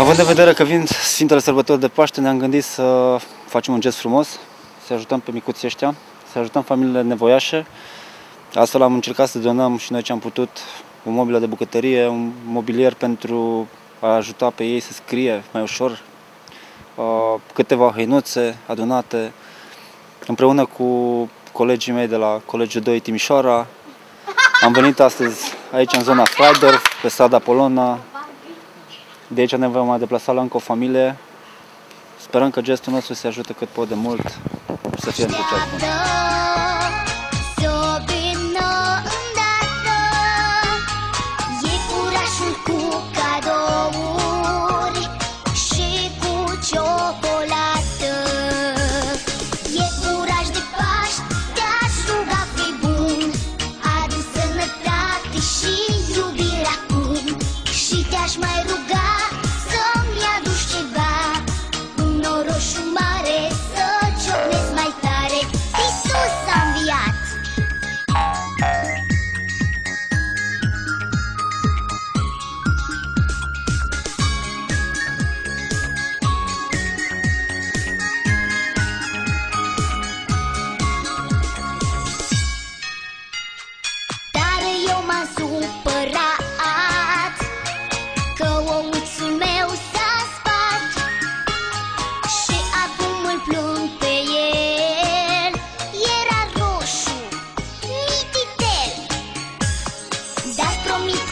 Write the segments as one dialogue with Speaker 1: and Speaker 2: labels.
Speaker 1: Având în vedere că vin Sfintele Sărbători de Paște, ne-am gândit să facem un gest frumos, să ajutăm pe micuții ăștia, să ajutăm familiile nevoiașe. Astfel am încercat să donăm și noi ce am putut, o mobilă de bucătărie, un mobilier pentru a ajuta pe ei să scrie mai ușor, câteva hăinuțe adunate, împreună cu colegii mei de la Colegiul 2 Timișoara. Am venit astăzi aici în zona Freidorf, pe strada Polona, de aici ne vom mai deplasa la încă o familie. Sperăm că gestul nostru se ajute cât pot de mult să fie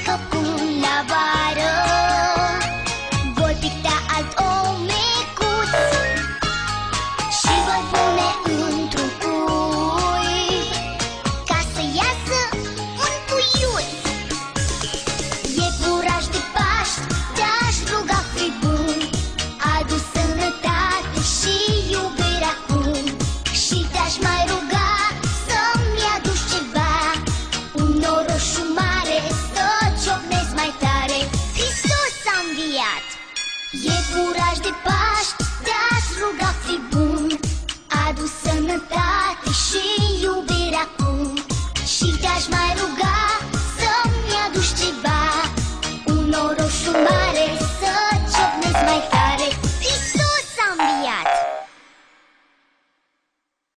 Speaker 1: Coca-Cola
Speaker 2: E curaj de Paști, te-aș ruga fi